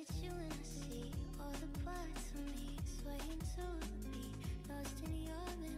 at you and I see all the parts of me swaying to me, lost in your memory.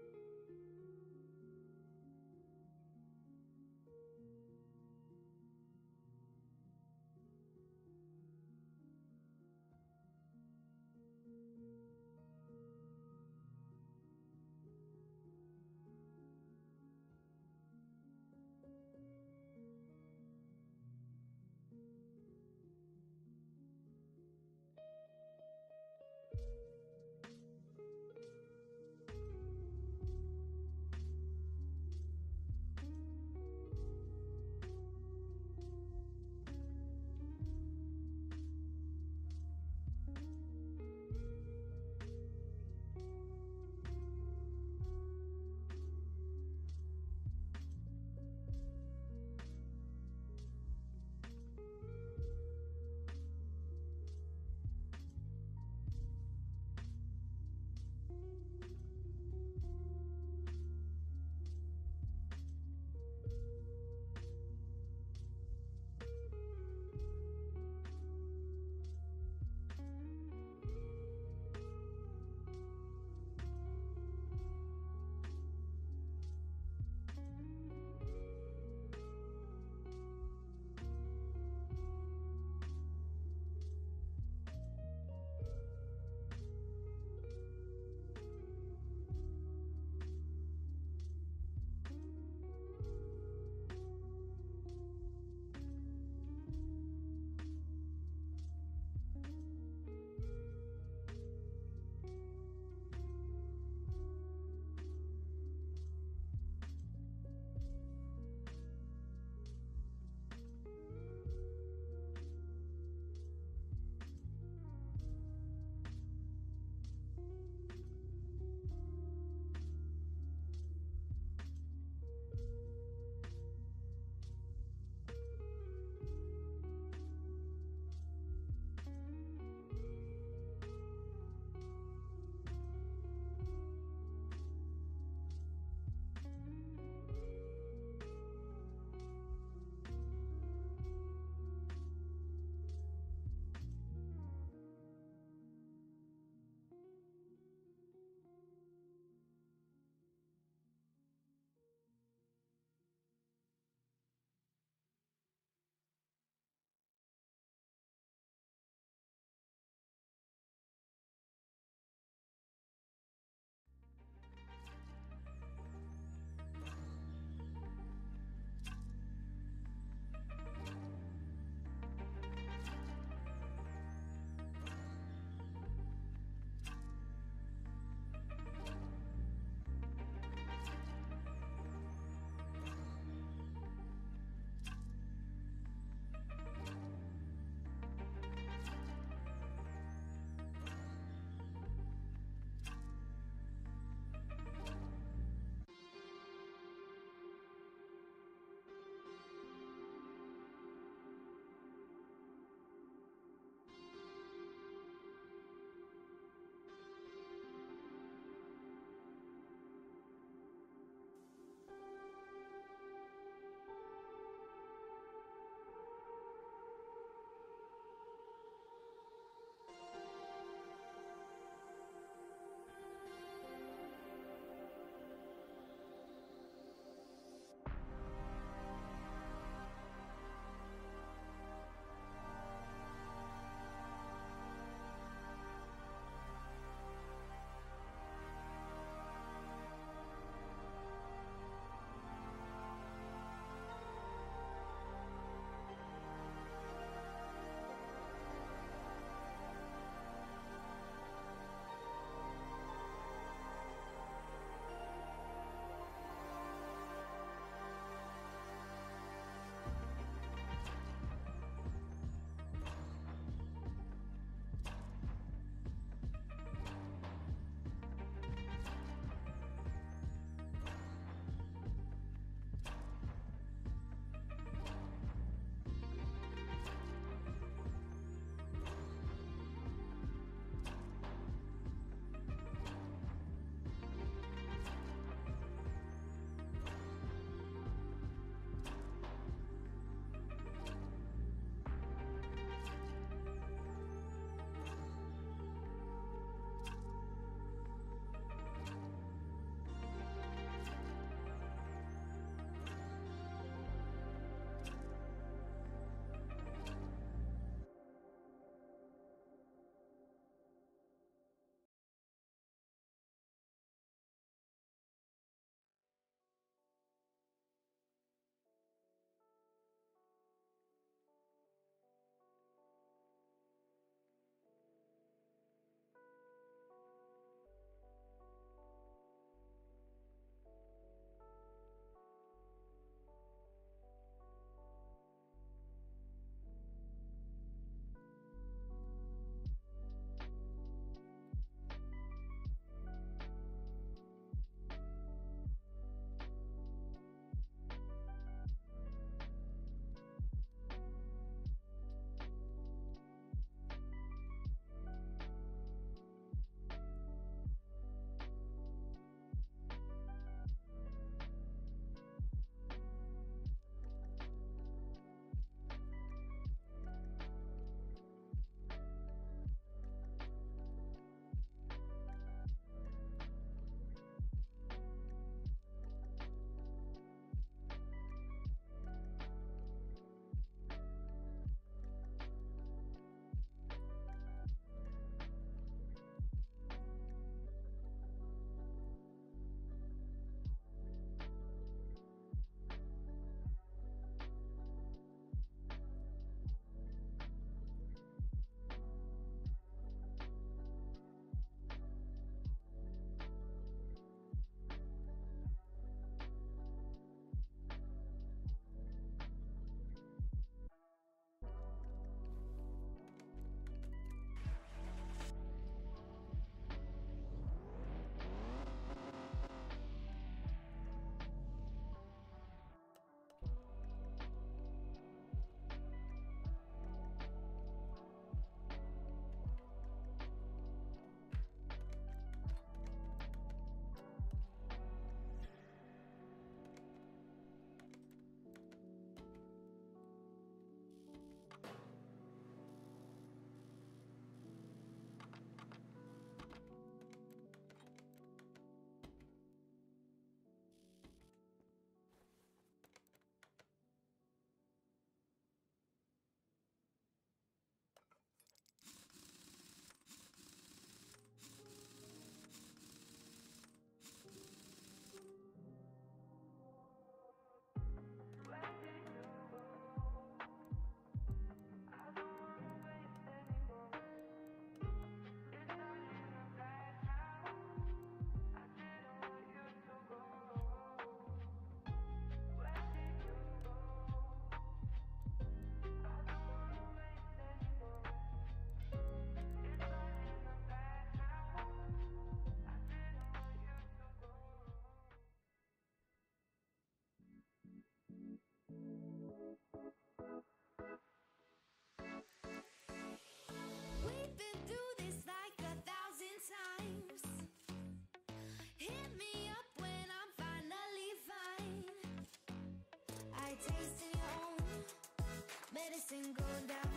down.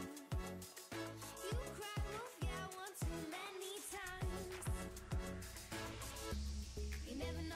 You wolf, yeah, one too many times. You never know.